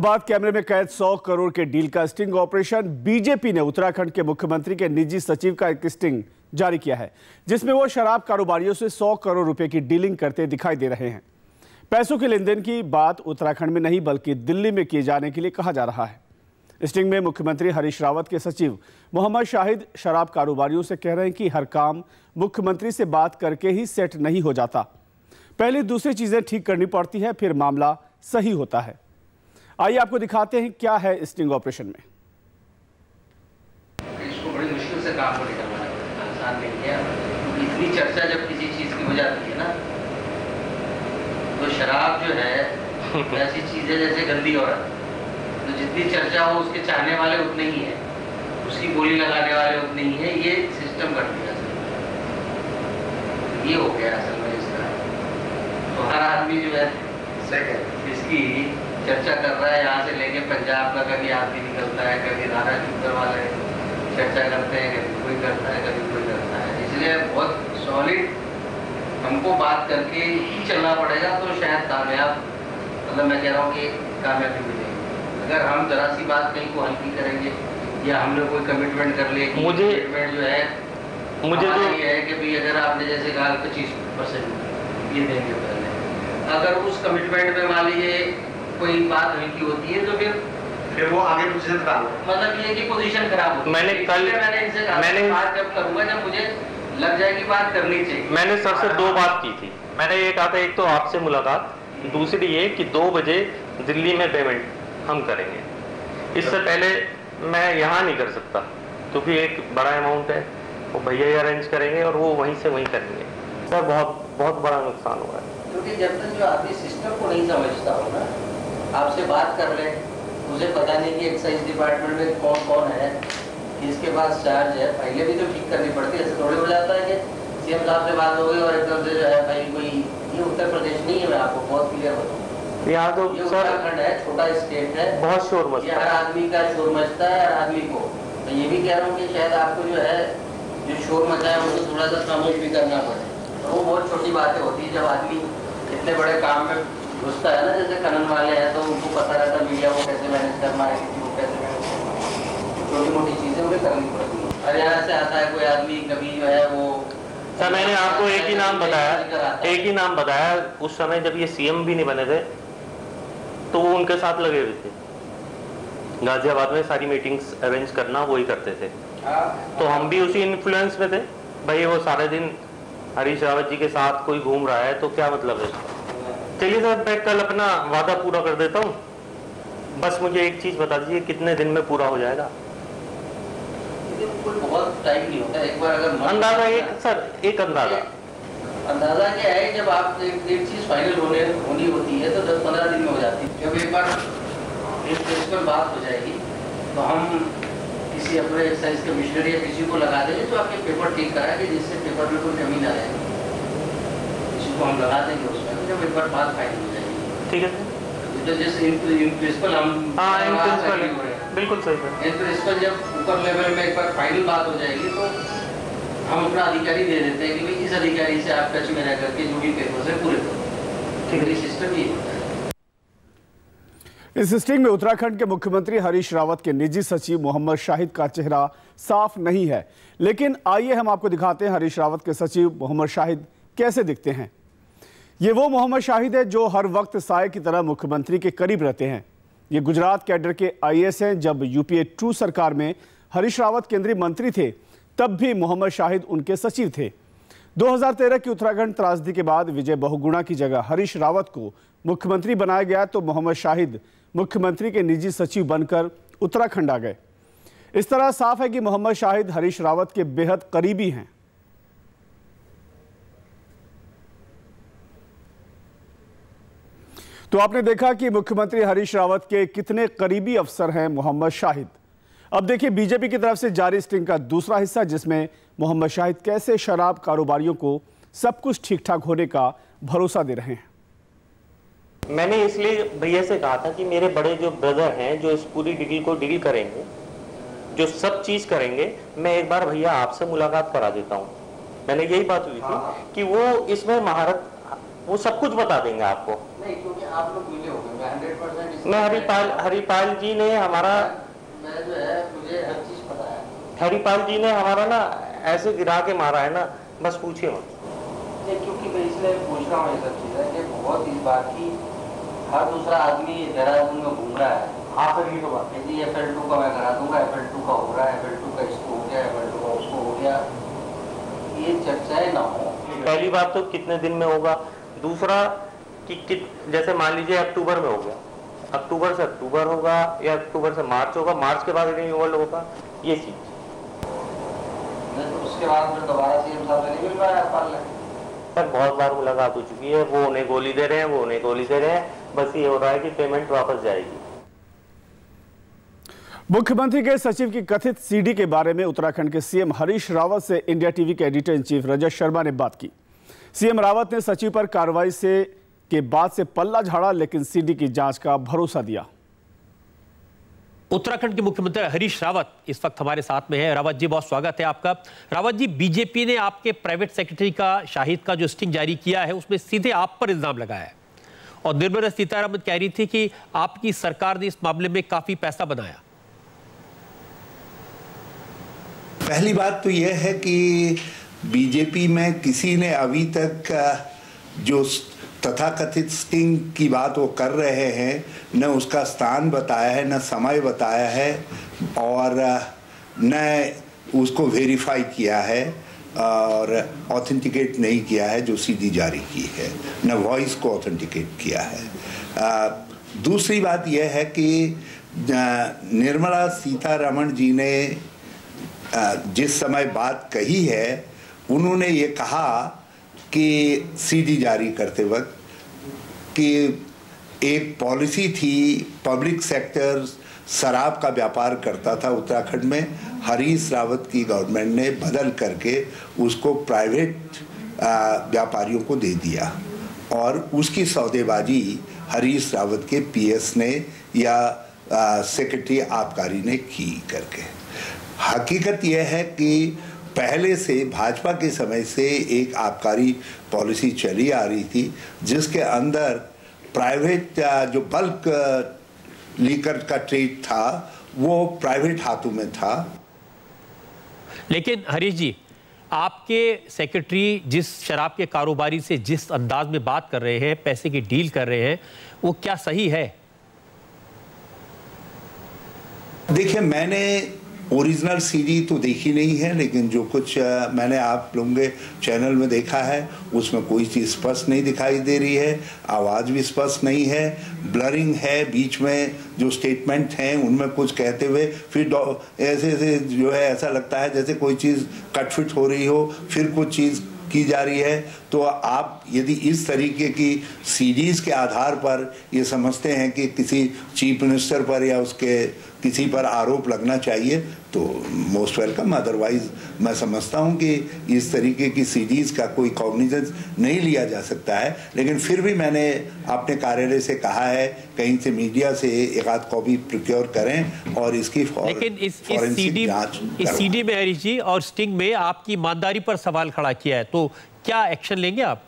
बात कैमरे में कैद 100 करोड़ के डील का स्टिंग ऑपरेशन। बीजेपी ने उत्तराखंड के मुख्यमंत्री के निजी सचिव का एक स्टिंग जारी किया है, जिसमें वो शराब कारोबारियों से 100 करोड़ रुपए की डीलिंग करते दिखाई दे रहे हैं। पैसों के लेन देन की बात उत्तराखंड में नहीं, बल्कि दिल्ली में किए जाने के लिए कहा जा रहा है। स्टिंग में मुख्यमंत्री हरीश रावत के सचिव मोहम्मद शाहिद शराब कारोबारियों से कह रहे हैं कि हर काम मुख्यमंत्री से बात करके ही सेट नहीं हो जाता। पहले दूसरी चीज़ें ठीक करनी पड़ती है, फिर मामला सही होता है। आइए आपको दिखाते हैं क्या है स्टिंग ऑपरेशन में। इसको बड़ी मुश्किल से काम को निकलवाना आसान नहीं है। क्योंकि इतनी चर्चा जब किसी चीज़ की हो जाती है ना तो शराब जो है ऐसी चीज़ है जैसे गंदी औरत तो जितनी चर्चा हो उसके चाहने वाले उतने ही हैं। उसकी बोली लगाने वाले उतने ही हैं। ये सिस्टम कर दिया ये हो गया असल में इसका। तो हर आदमी जो है इसकी चर्चा कर रहा है यहाँ से लेके पंजाब का कभी आदमी निकलता है कभी राधा शुगर वाले चर्चा करते हैं कभी कोई करता है कभी कोई करता है। इसलिए बहुत सॉलिड हमको बात करके ही चलना पड़ेगा तो शायद कामयाब मतलब मैं कह रहा हूँ कि कामयाबी मिलेगी। अगर हम जरा सी बात कहीं को हल्की करेंगे या हमने कोई कमिटमेंट कर कि मुझे- कमिटमेंट जो है मुझे जो ये है कि भाई अगर आपने जैसे कहा पच्चीस परसेंट ये देंगे पहले। अगर उस कमिटमेंट में मान लीजिए कोई बात हल्की होती है तो फिर फिर वो आगे पोजीशन खराब मतलब ये कि पोजीशन खराब होती मैंने कल- मैंने इनसे कहा मैंने- बात जब करूँगा जब मुझे लग जाएगी बात करनी चाहिए। मैंने सर से दो बात की थी। मैंने ये कहा था एक तो आपसे मुलाकात दूसरी ये कि दो बजे दिल्ली में पेमेंट हम करेंगे। इससे पहले मैं यहाँ नहीं कर सकता क्योंकि एक बड़ा अमाउंट है वो भैया ही अरेंज करेंगे और वो वहीं से वहीं करेंगे सर बहुत बहुत बड़ा नुकसान हुआ है। क्योंकि जब तक जो आदमी सिस्टम को नहीं समझता हो ना आपसे बात कर ले मुझे पता नहीं कि एक्साइज डिपार्टमेंट में कौन कौन है किसके पास चार्ज है। पहले भी तो ठीक करनी पड़ती है ऐसे थोड़ी हो जाता है कि सीएम साहब से बात हो गई और एकदम से जो है भाई कोई ये उत्तर प्रदेश नहीं है मैं आपको बहुत क्लियर बताऊँ। यहाँ तो ये उत्तराखंड है छोटा स्टेट है। बहुत शोर मचता हर आदमी का शोर मचता है हर आदमी को। मैं ये भी कह रहा हूँ कि शायद आपको जो है जो शोर मचा है उसको थोड़ा सा खामोश भी करना पड़े। तो वो बहुत छोटी बातें होती है जब आदमी इतने बड़े काम में घुसता है ना जैसे खनन वाले हैं तो उनको पता रहता है मीडिया को कैसे मैनेज करना है किसी को कैसे मैनेज करना है। छोटी मोटी चीज़ें उन्हें करनी पड़ती है। हरियाणा से आता है कोई आदमी कभी जो है वो सर मैंने आपको एक ही नाम बताया एक ही नाम बताया उस समय जब ये सीएम भी नहीं बने थे तो वो उनके साथ लगे हुए थे। गाजियाबाद में सारी मीटिंग्स अरेंज करना वही करते थे। हाँ, तो हम भी उसी इन्फ्लुएंस में थे। भाई वो सारे दिन हरीश रावत जी के साथ कोई घूम रहा है तो क्या मतलब है? चलिए सर मैं कल अपना वादा पूरा कर देता हूँ। बस मुझे एक चीज़ बता दीजिए कितने दिन में पूरा हो जाएगा? बहुत टाइम नहीं होता। एक बार अगर अंदाज़ा एक सर एक अंदाज़ा। अंदाज़ा क्या है जब आप एक, एक चीज़ फाइनल होने होनी होती है तो दस पंद्रह दिन में हो जाती है। जब एक बार एक प्रिंसिपल बात हो जाएगी तो हम किसी अपने एक्साइज के मिशनरी या किसी को लगा देंगे तो आपके पेपर ठीक कराएँगे जिससे पेपर में कोई कमी ना रहे। किसी को हम लगा देंगे उसमें? तो जब एक बार बात फाइनल हो जाएगी। ठीक है। तो जैसे इन प्रिंसिपल हम हाँ इन प्रिंसिपल हो। हैं। बिल्कुल सही सर इन प्रिंसिपल जब ऊपर लेवल में एक बार फाइनल बात हो जाएगी तो हम अपना अधिकारी दे देते हैं कि भाई इस अधिकारी से आप टच में रह करके जो भी पेपर है पूरे करो। ठीक है। सिस्टम ये होता है। इस स्टिंग में उत्तराखंड के मुख्यमंत्री हरीश रावत के निजी सचिव मोहम्मद शाहिद का चेहरा साफ़ नहीं है। लेकिन आइए हम आपको दिखाते हैं हरीश रावत के सचिव मोहम्मद शाहिद कैसे दिखते हैं। ये वो मोहम्मद शाहिद है जो हर वक्त साय की तरह मुख्यमंत्री के करीब रहते हैं। ये गुजरात कैडर के आईएएस हैं। जब यूपीए टू सरकार में हरीश रावत केंद्रीय मंत्री थे, तब भी मोहम्मद शाहिद उनके सचिव थे। 2013 की उत्तराखंड त्रासदी के बाद विजय बहुगुणा की जगह हरीश रावत को मुख्यमंत्री बनाया गया तो मोहम्मद शाहिद मुख्यमंत्री के निजी सचिव बनकर उत्तराखंड आ गए। इस तरह साफ़ है कि मोहम्मद शाहिद हरीश रावत के बेहद करीबी हैं। तो आपने देखा कि मुख्यमंत्री हरीश रावत के कितने करीबी अफसर हैं मोहम्मद शाहिद। अब देखिए बीजेपी की तरफ़ से जारी स्टिंग का दूसरा हिस्सा जिसमें मोहम्मद शाहिद कैसे शराब कारोबारियों को सब कुछ ठीक ठाक होने का भरोसा दे रहे हैं। मैंने इसलिए भैया से कहा था कि मेरे बड़े जो ब्रदर हैं जो इस पूरी डील को डील करेंगे जो सब चीज़ करेंगे मैं एक बार भैया आपसे मुलाकात करा देता हूँ। मैंने यही बात हुई थी कि वो इसमें महारत वो सब कुछ बता देंगे आपको। नहीं क्योंकि आप लोग मिले होंगे मैं हंड्रेड परसेंट मैं हरिपाल हरिपाल जी ने हमारा मैं जो है मुझे हर चीज़ पता है। हरिपाल जी ने हमारा ना ऐसे गिरा के मारा है ना बस पूछिए मत। क्योंकि मैं इसलिए पूछ रहा हूँ ये सब चीज़ें कि बहुत इस बात की हर दूसरा आदमी देहरादून में घूम रहा है। हाँ सर ये तो बात कि जी एफ़ एल टू का मैं करा दूँगा एफ़ एल टू का हो रहा है एफ़ एल टू का इसको हो गया एफ़ एल टू का उसको हो गया। ये चर्चाएँ ना हो। पहली बात तो कितने दिन में होगा? दूसरा कि, कि जैसे मान लीजिए अक्टूबर में हो गया। अक्टूबर से अक्टूबर होगा या अक्टूबर से मार्च होगा मार्च के बाद रिन्यूअल होगा ये चीज़। तो उसके बाद फिर दोबारा सीएम साहब से नहीं मिल पाया सर बहुत बार मुलाकात हो चुकी है वो उन्हें गोली दे रहे हैं वो उन्हें गोली दे रहे हैं बस ये हो रहा है कि पेमेंट वापस जाएगी। मुख्यमंत्री के सचिव की कथित सीडी के बारे में उत्तराखंड के सीएम हरीश रावत से इंडिया टीवी के editor in chief Rajat Sharma ने बात की। सीएम रावत ने सचिव पर कार्रवाई से के बाद से पल्ला झाड़ा लेकिन सीडी की जाँच का भरोसा दिया। उत्तराखंड के मुख्यमंत्री हरीश रावत इस वक्त हमारे साथ में है। रावत जी बहुत स्वागत है आपका। रावत जी बीजेपी ने आपके प्राइवेट सेक्रेटरी का शाहिद का जो स्टिंग जारी किया है उसमें सीधे आप पर इल्ज़ाम लगाया है। और निर्मला सीतारामन कह रही थी कि आपकी सरकार ने इस मामले में काफ़ी पैसा बनाया। पहली बात तो यह है कि बीजेपी में किसी ने अभी तक जो तथाकथित स्टिंग की बात वो कर रहे हैं, न उसका स्थान बताया है, न समय बताया है, और न उसको वेरीफाई किया है, और ऑथेंटिकेट नहीं किया है जो सीधी जारी की है, न वॉइस को ऑथेंटिकेट किया है। दूसरी बात यह है कि निर्मला सीतारमण जी ने जिस समय बात कही है, उन्होंने ये कहा कि सीडी जारी करते वक्त कि एक पॉलिसी थी, पब्लिक सेक्टर शराब का व्यापार करता था उत्तराखंड में, हरीश रावत की गवर्नमेंट ने बदल करके उसको प्राइवेट व्यापारियों को दे दिया। और उसकी सौदेबाजी हरीश रावत के पीएस ने या सेक्रेटरी आबकारी ने की करके। हकीकत यह है कि पहले से भाजपा के समय से एक आबकारी पॉलिसी चली आ रही थी जिसके अंदर प्राइवेट जो बल्क लीकर का ट्रेड था वो प्राइवेट हाथों में था। लेकिन हरीश जी आपके सेक्रेटरी जिस शराब के कारोबारी से जिस अंदाज में बात कर रहे हैं पैसे की डील कर रहे हैं वो क्या सही है? देखिए मैंने ओरिजिनल सीडी तो देखी नहीं है, लेकिन जो कुछ मैंने आप लोगों के चैनल में देखा है, उसमें कोई चीज़ स्पष्ट नहीं दिखाई दे रही है, आवाज़ भी स्पष्ट नहीं है, ब्लरिंग है, बीच में जो स्टेटमेंट हैं, उनमें कुछ कहते हुए फिर ऐसे ऐसे जो है, ऐसा लगता है जैसे कोई चीज़ कटफिट हो रही हो, फिर कुछ चीज़ की जा रही है। तो आप यदि इस तरीके की सीरीज़ के आधार पर ये समझते हैं कि किसी चीफ मिनिस्टर पर या उसके किसी पर आरोप लगना चाहिए तो मोस्ट वेलकम अदरवाइज़ मैं समझता हूँ कि इस तरीके की सीरीज़ का कोई कॉग्निजेंस नहीं लिया जा सकता है। लेकिन फिर भी मैंने अपने कार्यालय से कहा है कहीं से मीडिया से एक आध कॉपी प्रिक्योर करें और इसकी लेकिन इस इस सीडी इस सीडी में हरीश जी और स्टिंग में आपकी ईमानदारी पर सवाल खड़ा किया है। तो क्या एक्शन लेंगे आप?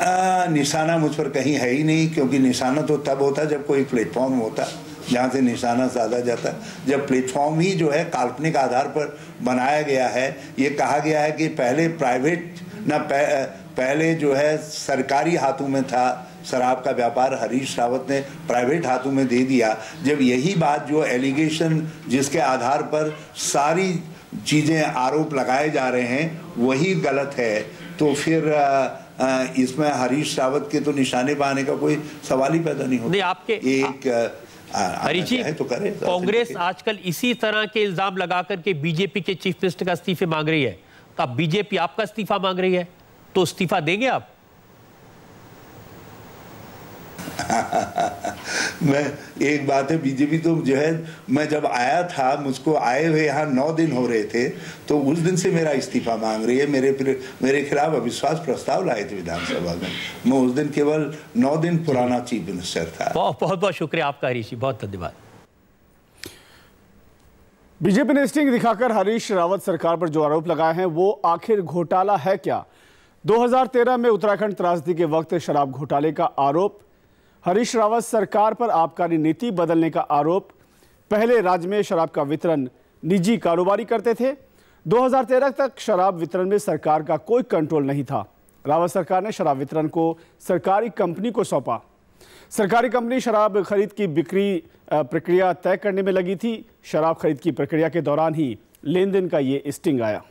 आ, निशाना मुझ पर कहीं है ही नहीं क्योंकि निशाना तो तब होता जब कोई प्लेटफॉर्म होता। जहाँ से निशाना साधा जाता है। जब प्लेटफॉर्म ही जो है काल्पनिक आधार पर बनाया गया है ये कहा गया है कि पहले प्राइवेट ना पह, पहले जो है सरकारी हाथों में था शराब का व्यापार हरीश रावत ने प्राइवेट हाथों में दे दिया। जब यही बात जो एलिगेशन जिसके आधार पर सारी चीज़ें आरोप लगाए जा रहे हैं वही गलत है। तो फिर आ, इसमें हरीश रावत के तो निशाने पाने का कोई सवाल ही पैदा नहीं होता। आपके एक हरीश जी तो करे कांग्रेस आजकल इसी तरह के इल्ज़ाम लगा करके बीजेपी के चीफ मिनिस्टर का इस्तीफे मांग रही है। तो अब बीजेपी आपका इस्तीफा मांग रही है तो इस्तीफा देंगे आप? मैं एक बात है बीजेपी तो जो है मैं जब आया था मुझको आए हुए यहाँ नौ दिन हो रहे थे तो उस दिन से मेरा इस्तीफा मांग रही है। मेरे मेरे खिलाफ अविश्वास प्रस्ताव लाए थे विधानसभा में। मैं उस दिन केवल नौ दिन पुराना चीफ मिनिस्टर था। बहुत बहुत बहुत शुक्रिया आपका हरीश बहुत धन्यवाद। बीजेपी ने स्टिंग दिखाकर हरीश रावत सरकार पर जो आरोप लगाए हैं वो आखिर घोटाला है क्या? 2013 में उत्तराखंड त्रासदी के वक्त शराब घोटाले का आरोप हरीश रावत सरकार पर आबकारी नीति बदलने का आरोप। पहले राज्य में शराब का वितरण निजी कारोबारी करते थे। 2013 तक शराब वितरण में सरकार का कोई कंट्रोल नहीं था। रावत सरकार ने शराब वितरण को सरकारी कंपनी को सौंपा। सरकारी कंपनी शराब खरीद की बिक्री प्रक्रिया तय करने में लगी थी। शराब खरीद की प्रक्रिया के दौरान ही लेन देन का ये स्टिंग आया।